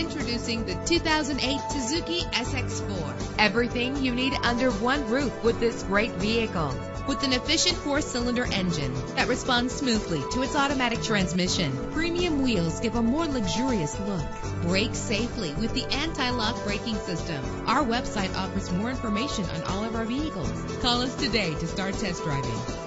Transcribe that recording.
Introducing the 2008 Suzuki SX4. Everything you need under one roof with this great vehicle. With an efficient four-cylinder engine that responds smoothly to its automatic transmission, premium wheels give a more luxurious look. Brake safely with the anti-lock braking system. Our website offers more information on all of our vehicles. Call us today to start test driving.